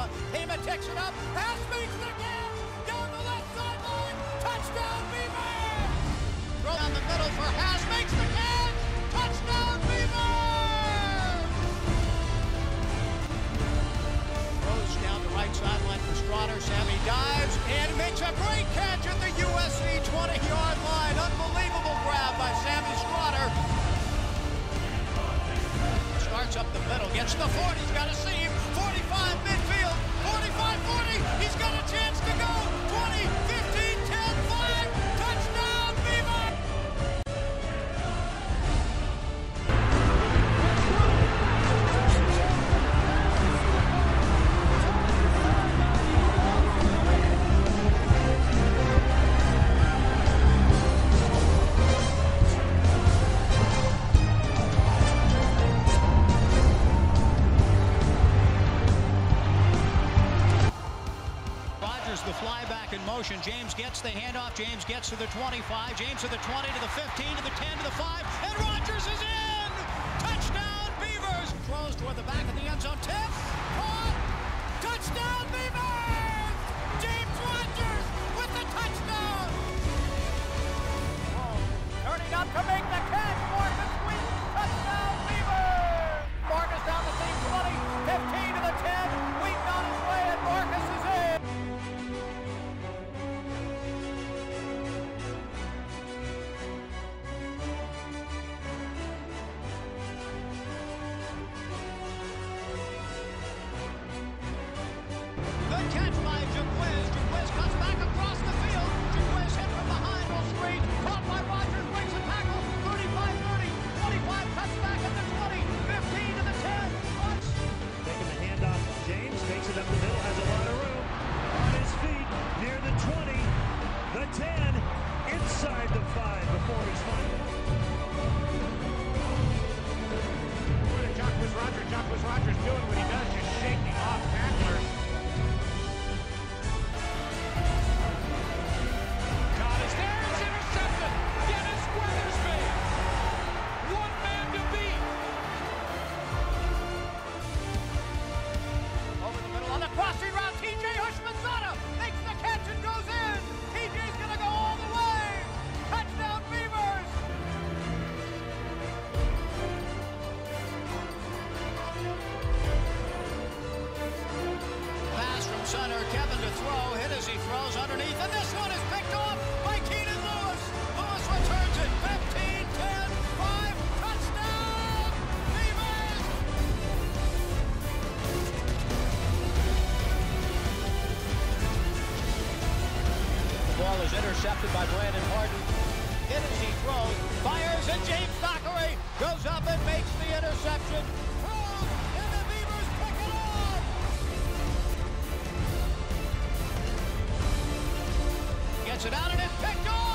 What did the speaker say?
Pema. Pema takes it up. Pass makes it again. Down the left sideline. Touchdown, Beaver! Throw down the middle for Haas. Makes. Touchdown, Beaver! Throws down the right sideline for Stroughter. Sammy dives and makes a great catch at the USC 20-yard line. Unbelievable grab by Sammy Stroughter. Starts up the middle, gets the 40, he's got a seam, he's got a chance The fly back in motion. James gets the handoff. James gets to the 25. James to the 20, to the 15, to the 10, to the 5. And Rodgers is in! Touchdown, Beavers! Throws toward the back of the end throws underneath, and this one is picked off by Keenan Lewis. Lewis returns it, 15, 10, 5, touchdown, Beavers! The ball is intercepted by Brandon Hardin. As he throws, fires, and James Dockery goes up and makes the interception. It out and it's picked off.